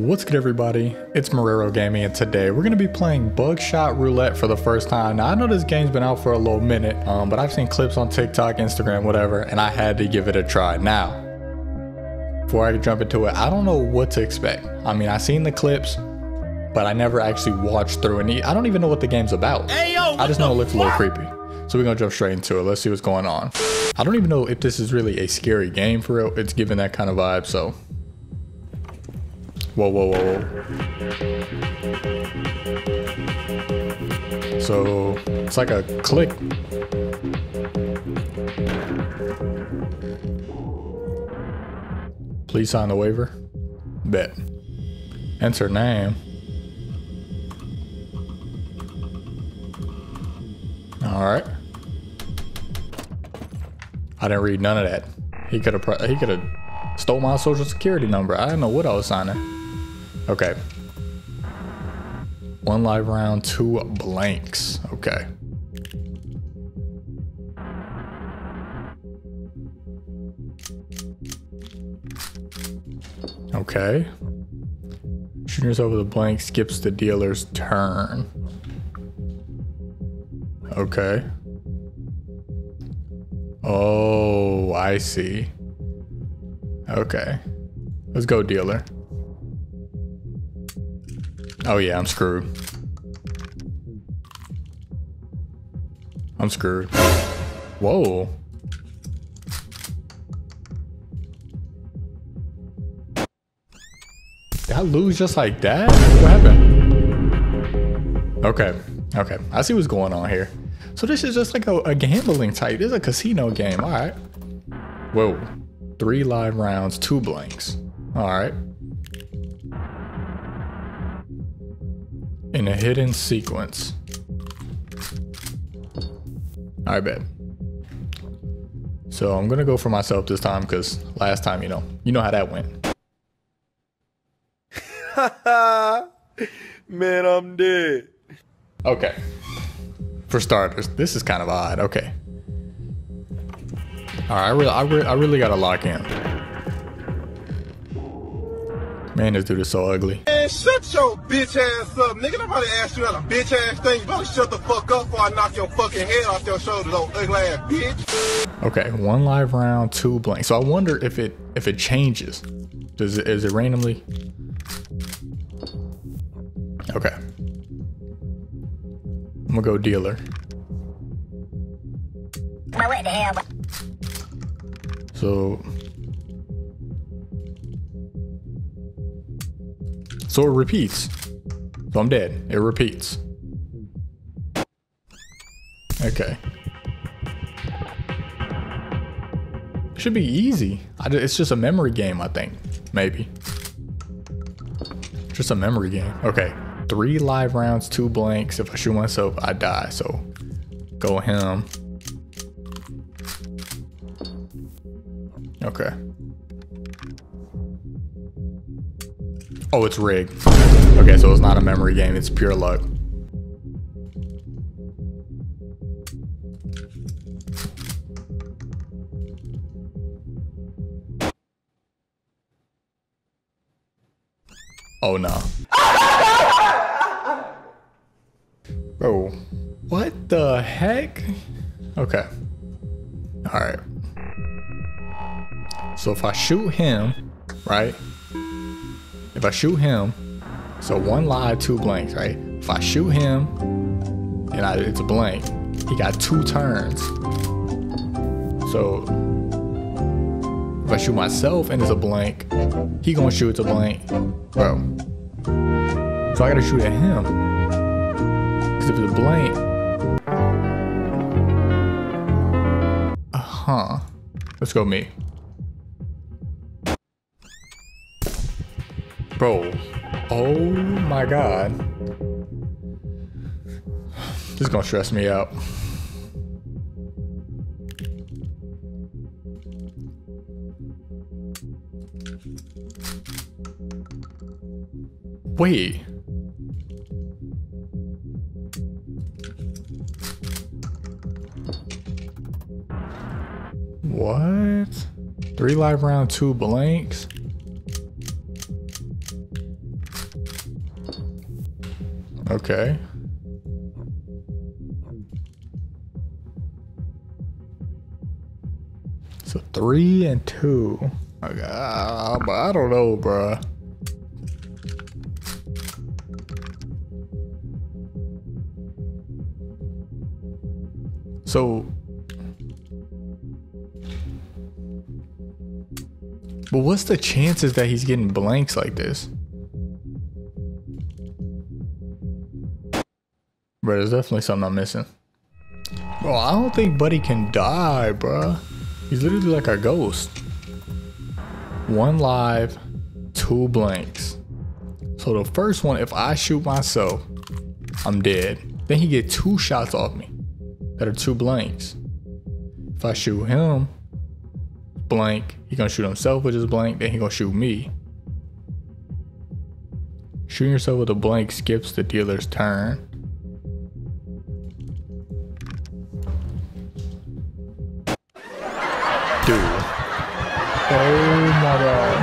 What's good everybody? It's Marrero Gaming and today we're going to be playing Buckshot Roulette for the first time. Now I know this game's been out for a little minute, um, but I've seen clips on TikTok, Instagram, whatever, and I had to give it a try. Now, before I jump into it, I don't know what to expect. I mean, I've seen the clips, but I never actually watched through any. I don't even know what the game's about. Hey, yo, I just know it looks a little creepy. So we're gonna jump straight into it. Let's see what's going on. I don't even know if this is really a scary game for real. It's giving that kind of vibe, so Whoa, whoa, whoa. So it's like a click. Please sign the waiver. Bet. Enter name. All right. I didn't read none of that. He could have. He could have stole my social security number. I didn't know what I was signing. Okay. One live round, two blanks. Okay. Okay. Shooters over the blank skips the dealer's turn. Okay. Oh, I see. Okay. Let's go, dealer. Oh yeah, I'm screwed. I'm screwed. Whoa. Did I lose just like that? What happened? Okay, okay. I see what's going on here. So this is just like a, a gambling type. This is a casino game. All right. Whoa. Three live rounds, two blanks. All right. In a hidden sequence. I bet. So I'm gonna go for myself this time because last time, you know, you know how that went. Man, I'm dead. Okay. For starters, this is kind of odd. Okay. All right, I really, I really, I really gotta lock in. Man, this dude is so ugly. Man, shut your bitch ass up, nigga. Nobody asked you that a bitch ass thing. You better shut the fuck up before I knock your fucking head off your shoulders, old ugly ass bitch. Okay, one live round, two blank. So I wonder if it if it changes. Does it is it randomly? Okay. I'm gonna go dealer. What the hell? So So it repeats. So I'm dead. It repeats. Okay. should be easy. it's just a memory game, I think. Maybe. Just a memory game. Okay. Three live rounds, two blanks. If I shoot myself, I die. So go him. Okay. Oh, it's rigged. Okay, so it's not a memory game, it's pure luck. Oh no. Bro, oh, what the heck? Okay. Alright. So if I shoot him, right? If I shoot him, so one live, two blanks, right? If I shoot him and I, it's a blank, he got two turns. So if I shoot myself and it's a blank, he gonna shoot it's a blank, bro. So I gotta shoot at him. Cause if it's a blank, uh huh. Let's go me. Bro. Oh my god. This is gonna stress me out. Wait. What? Three live round, two blanks? Okay. So three and two. Okay, I, I don't know, bruh. So, but what's the chances that he's getting blanks like this? Bro, there's definitely something I'm missing. Bro, I don't think Buddy can die, bro. He's literally like a ghost. One live, two blanks. So the first one, if I shoot myself, I'm dead. Then he get two shots off me that are two blanks. If I shoot him, blank, he gonna shoot himself with his blank, then he gonna shoot me. Shooting yourself with a blank skips the dealer's turn. Dude. Oh my god.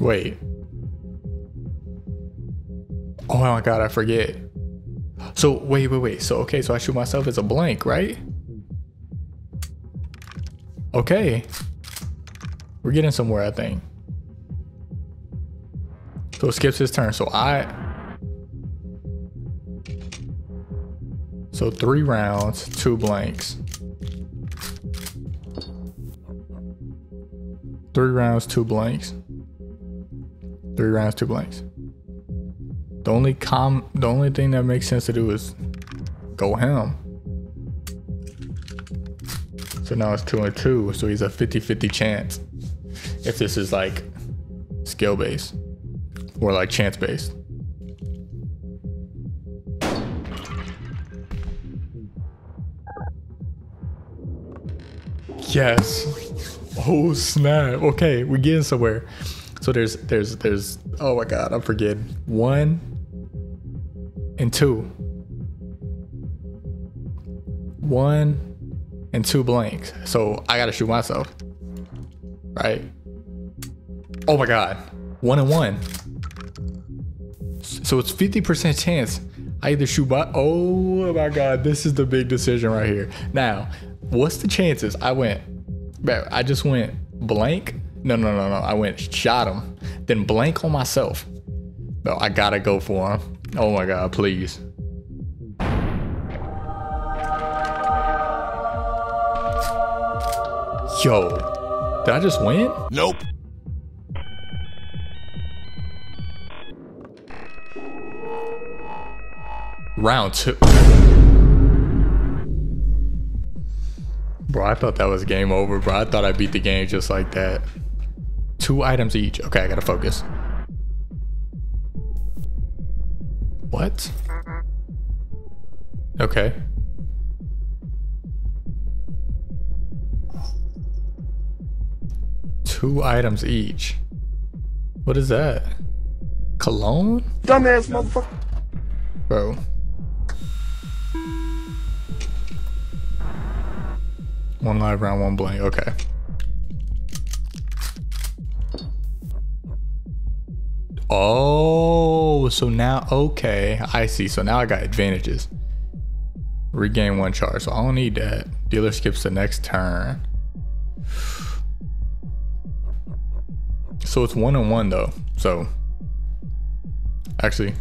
Wait. Oh my god, I forget. So wait, wait, wait. So okay, so I shoot myself as a blank, right? Okay. We're getting somewhere, I think. So it skips his turn. So I So three rounds, two blanks. Three rounds, two blanks. Three rounds, two blanks. The only com the only thing that makes sense to do is go him. So now it's two and two, so he's a 50-50 chance. If this is like skill based or like chance based. Yes. Oh snap. Okay, we're getting somewhere. So there's there's there's oh my god, I'm forgetting. One and two. One and two blanks. So I gotta shoot myself. Right? Oh my god. One and one. So it's 50% chance I either shoot by oh my god, this is the big decision right here. Now, what's the chances I went I just went blank. No, no, no, no. I went shot him, then blank on myself. No, I gotta go for him. Oh my god, please. Yo, did I just win? Nope. Round two. Bro, I thought that was game over, bro. I thought I beat the game just like that. Two items each. Okay, I gotta focus. What? Okay. Two items each. What is that? Cologne? Dumbass motherfucker. Bro. One live round, one blank. Okay. Oh, so now, okay. I see. So now I got advantages. Regain one charge. So I don't need that. Dealer skips the next turn. So it's one on one though. So actually,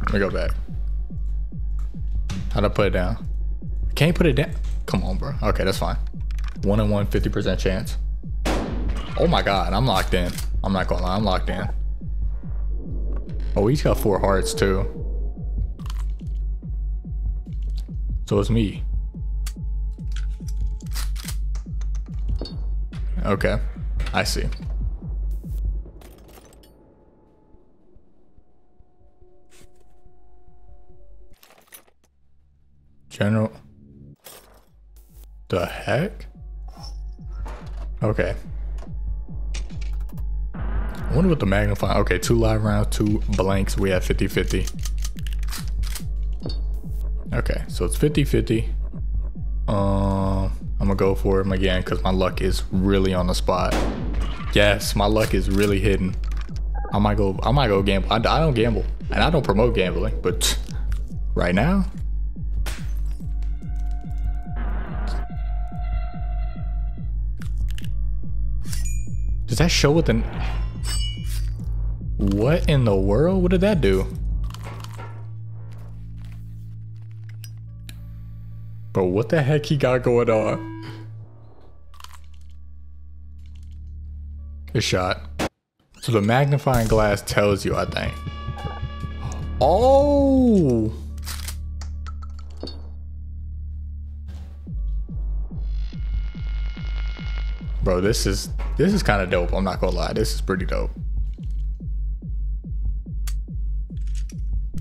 let me go back. How'd I put it down? Can't put it down. Come on, bro. Okay, that's fine. One on one, 50% chance. Oh my god, I'm locked in. I'm not gonna lie, I'm locked in. Oh, he's got four hearts too. So it's me. Okay, I see. General. The heck? Okay. I wonder what the magnify. Okay, two live rounds, two blanks. We have 50 50. Okay, so it's 50-50. Um, I'm gonna go for him again because my luck is really on the spot. Yes, my luck is really hidden. I might go. I might go gamble. I, I don't gamble, and I don't promote gambling. But right now, does that show with an... What in the world? What did that do? But what the heck he got going on? A shot. So the magnifying glass tells you, I think. Oh! Bro, this is this is kind of dope. I'm not gonna lie. This is pretty dope.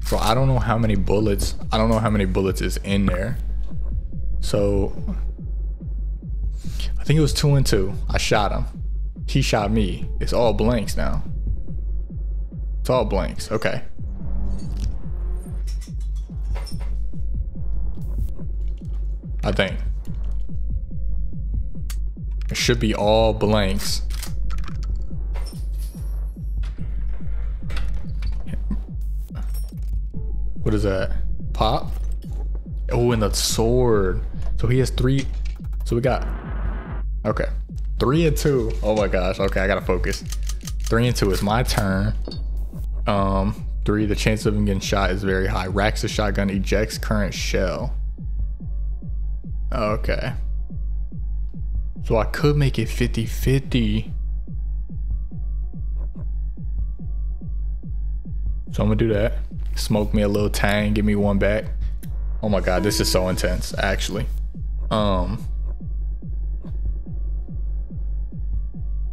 Bro, I don't know how many bullets. I don't know how many bullets is in there. So I think it was two and two. I shot him. He shot me. It's all blanks now. It's all blanks. Okay. I think. It should be all blanks. What is that? Pop? Oh, and the sword. So he has three. So we got. Okay. Three and two. Oh my gosh. Okay, I gotta focus. Three and two is my turn. Um, three, the chance of him getting shot is very high. Racks the shotgun, ejects current shell. Okay. So I could make it 50-50. So I'm gonna do that. Smoke me a little tang, give me one back. Oh my god, this is so intense, actually. Um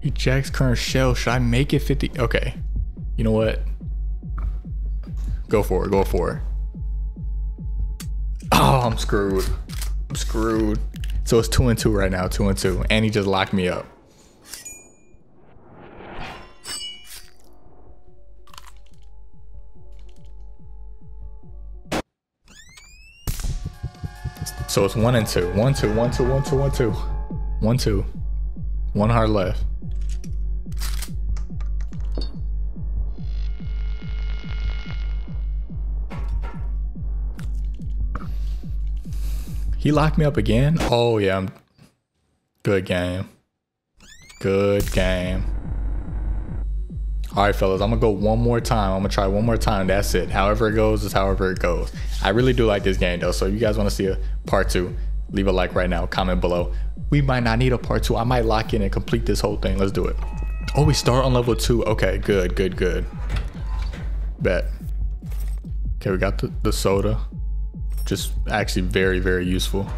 Ejects current shell. Should I make it 50? Okay. You know what? Go for it. Go for it. Oh, I'm screwed. I'm screwed. So it's two and two right now. Two and two. And he just locked me up. So it's one and two. One, two, one, two, one, two, one, two. One, two. One heart left. He locked me up again? Oh, yeah. I'm... Good game. Good game. All right, fellas, I'm gonna go one more time. I'm gonna try one more time. That's it. However it goes is however it goes. I really do like this game though. So if you guys wanna see a part two, leave a like right now, comment below. We might not need a part two. I might lock in and complete this whole thing. Let's do it. Oh, we start on level two. Okay, good, good, good. Bet. Okay, we got the, the soda. Just actually very, very useful.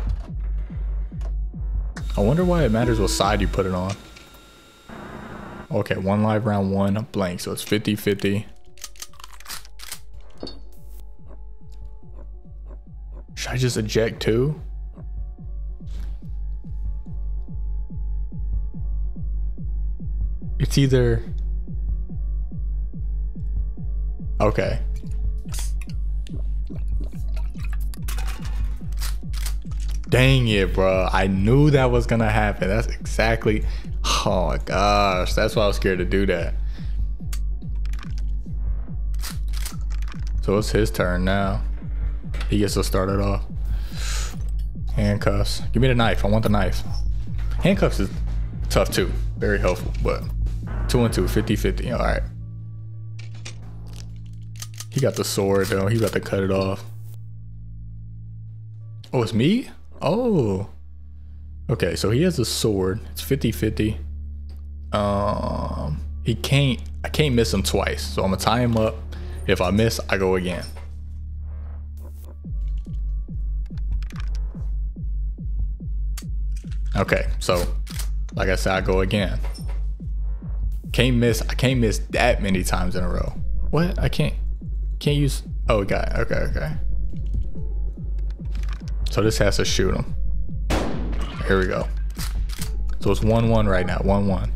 I wonder why it matters what side you put it on. Okay, one live round, one blank. So it's 50-50. Should I just eject too? It's either... Okay. Dang it, bro. I knew that was gonna happen. That's exactly. Oh my gosh. That's why I was scared to do that. So it's his turn now. He gets to start it off. Handcuffs. Give me the knife. I want the knife. Handcuffs is tough too. Very helpful, but two and two, 50 50. All right. He got the sword though. He about to cut it off. Oh, it's me? Oh. Okay, so he has a sword. It's 50-50. Um, he can't, I can't miss him twice. So I'm gonna tie him up. If I miss, I go again. Okay, so like I said, I go again. Can't miss, I can't miss that many times in a row. What? I can't, can't use, oh, it. Okay, okay. So this has to shoot him. Here we go. So it's 1-1 right now, 1-1.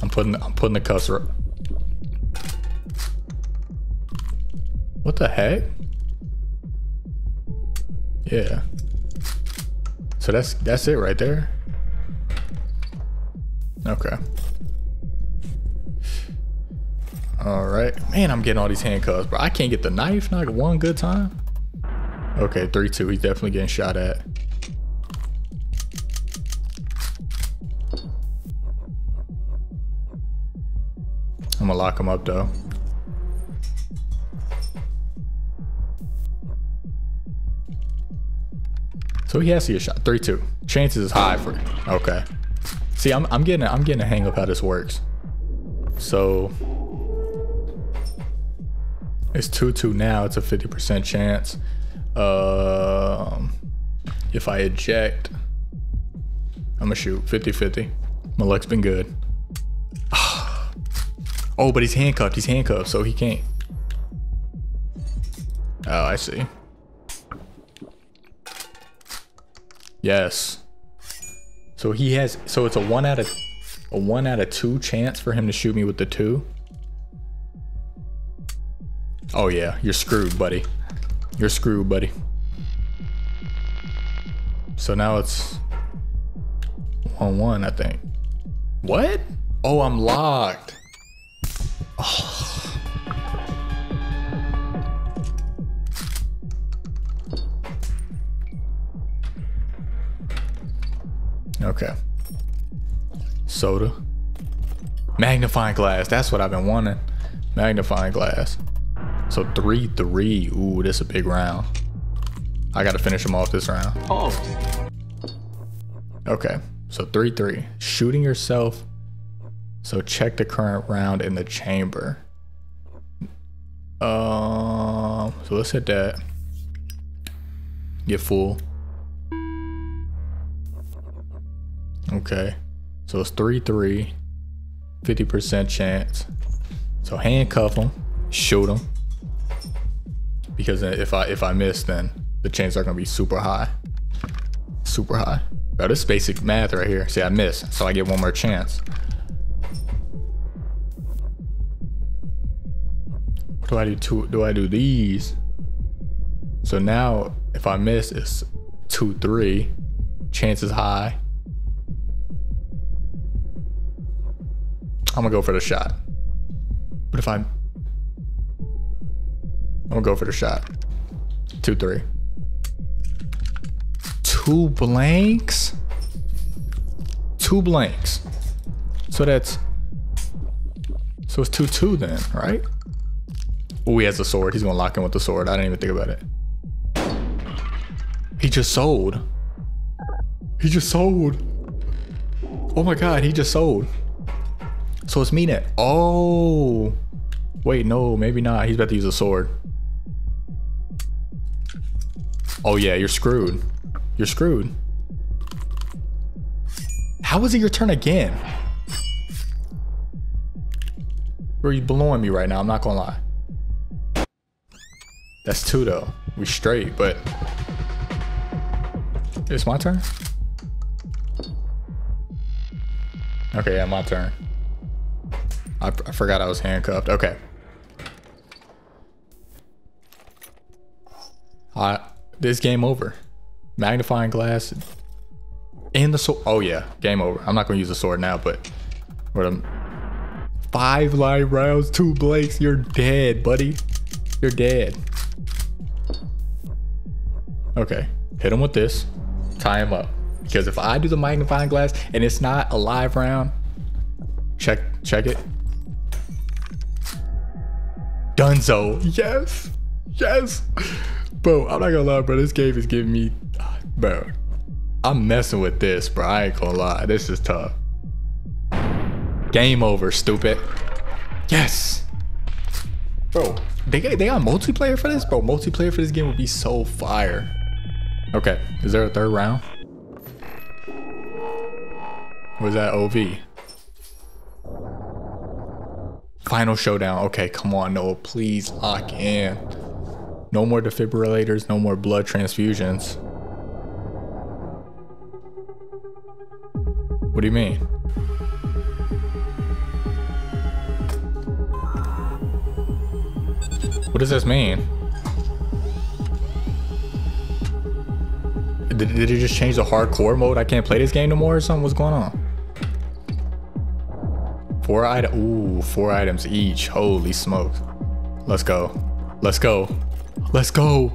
I'm putting I'm putting the cuss up. What the heck? Yeah. So that's that's it right there. Okay. All right. Man, I'm getting all these handcuffs, bro. I can't get the knife not one good time. Okay, 3-2. He's definitely getting shot at. I'm gonna lock him up though. So he has to get shot. 3-2. Chances is high for okay. See, I'm I'm getting I'm getting a hang of how this works. So it's 2-2 now, it's a 50% chance. Um if I eject, I'm gonna shoot 50-50. My luck's been good. Oh, but he's handcuffed. He's handcuffed, so he can't. Oh, I see. Yes. So he has. So it's a one out of a one out of two chance for him to shoot me with the two. Oh yeah, you're screwed, buddy. You're screwed, buddy. So now it's one one, I think. What? Oh, I'm locked. Okay. Soda. Magnifying glass. That's what I've been wanting. Magnifying glass. So 3-3. Ooh, this is a big round. I got to finish him off this round. Oh. Okay. So 3-3. Shooting yourself. So check the current round in the chamber. Um, so let's hit that. Get full. Okay. So it's 3 3, 50% chance. So handcuff him, shoot him. Because if I if I miss, then the chances are gonna be super high. Super high. Bro, this is basic math right here. See, I miss, so I get one more chance. What do I do? Two, do I do these? So now, if I miss, it's two, three. Chances high. I'm gonna go for the shot. But if I'm, I'm gonna go for the shot. Two, three. Two blanks? Two blanks. So that's, so it's two, two then, right? Oh, he has a sword. He's gonna lock in with the sword. I didn't even think about it. He just sold. He just sold. Oh my God, he just sold. So it's me that. Oh. Wait, no, maybe not. He's about to use a sword. Oh yeah, you're screwed. You're screwed. How is it your turn again? Bro, you blowing me right now. I'm not gonna lie. That's two though. We straight, but it's my turn. Okay, yeah, my turn. I, I forgot I was handcuffed. Okay. Uh, this game over. Magnifying glass and the sword. Oh yeah, game over. I'm not gonna use the sword now, but what I'm five live rounds, two blanks. You're dead, buddy. You're dead. Okay, hit him with this. Tie him up. Because if I do the magnifying glass and it's not a live round, check check it. Dunzo. Yes. Yes. Bro, I'm not gonna lie, bro. This game is giving me, ah, bro. I'm messing with this, bro. I ain't gonna lie. This is tough. Game over, stupid. Yes. Bro, they got, they got multiplayer for this? Bro, multiplayer for this game would be so fire. Okay, is there a third round? Was that OV? Final showdown. Okay, come on, Noah. Please lock in. No more defibrillators, no more blood transfusions. What do you mean? What does this mean? Did, did it just change the hardcore mode? I can't play this game no more or something? What's going on? Four item. Ooh, four items each. Holy smoke. Let's go. Let's go. Let's go.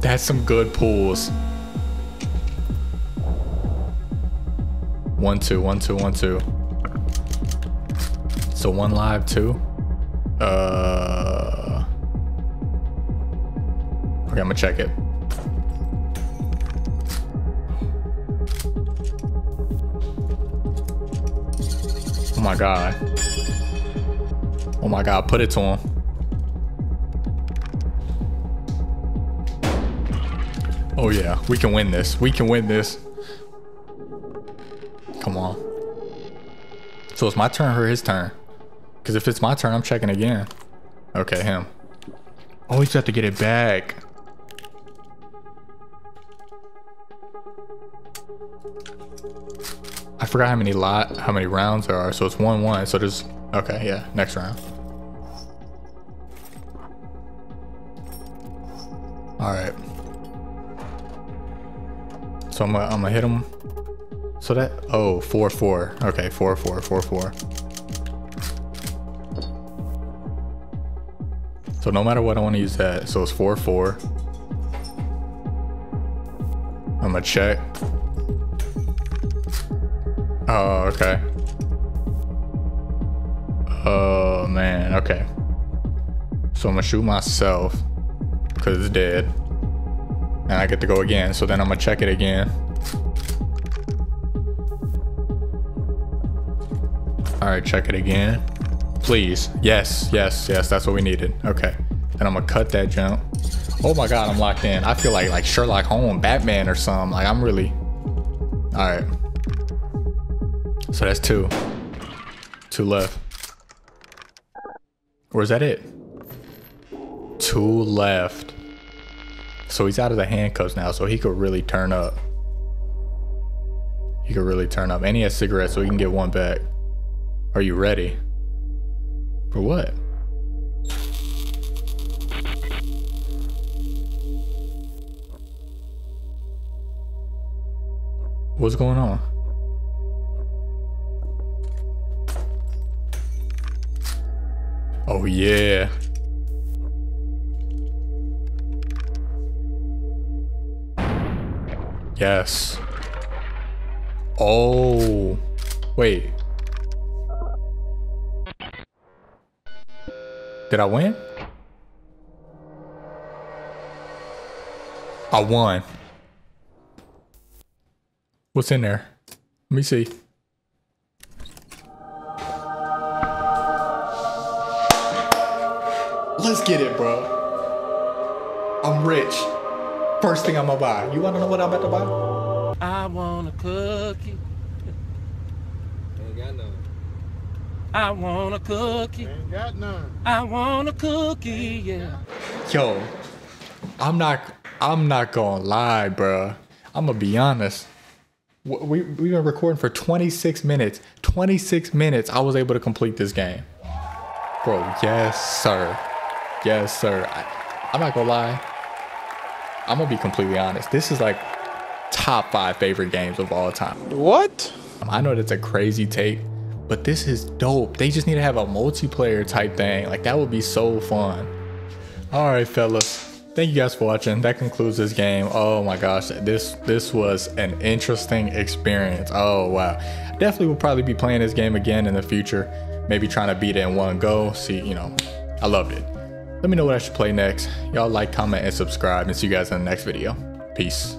That's some good pulls. One, two, one, two, one, two. So one live, two. Uh. Okay, I'm gonna check it. Oh my god. Oh my god, put it to him. Oh yeah, we can win this. We can win this. Come on. So it's my turn or his turn? Because if it's my turn, I'm checking again. Okay, him. Oh, he's got to get it back. I forgot how many lot, how many rounds there are. So it's one one. So there's okay, yeah. Next round. All right. So I'm gonna, I'm gonna hit him. So that oh four four. Okay, four four four four. So no matter what, I want to use that. So it's four four. I'm gonna check. Oh, okay. Oh, man. Okay. So I'm gonna shoot myself because it's dead. And I get to go again. So then I'm gonna check it again. All right, check it again. Please. Yes, yes, yes. That's what we needed. Okay. Then I'm gonna cut that jump. Oh my God, I'm locked in. I feel like like Sherlock Holmes, Batman or something. Like I'm really. All right. So that's two. Two left. Or is that it? Two left. So he's out of the handcuffs now, so he could really turn up. He could really turn up. And he has cigarettes, so he can get one back. Are you ready? For what? What's going on? Oh yeah. Yes. Oh. Wait. Did I win? I won. What's in there? Let me see. Let's get it, bro. I'm rich. First thing I'm gonna buy. You wanna know what I'm about to buy? I want a cookie. Ain't got none. I want a cookie. Ain't got none. I want a cookie, yeah. Yo, I'm not. I'm not gonna lie, bro. I'm gonna be honest. We we've been recording for 26 minutes. 26 minutes. I was able to complete this game, bro. Yes, sir. Yes, sir. I, I'm not gonna lie. I'm gonna be completely honest. This is like top five favorite games of all time. What? I know that's a crazy take, but this is dope. They just need to have a multiplayer type thing. Like that would be so fun. All right, fellas. Thank you guys for watching. That concludes this game. Oh my gosh, this this was an interesting experience. Oh wow. Definitely will probably be playing this game again in the future. Maybe trying to beat it in one go. See, you know, I loved it. Let me know what I should play next. Y'all like, comment, and subscribe, and see you guys in the next video. Peace.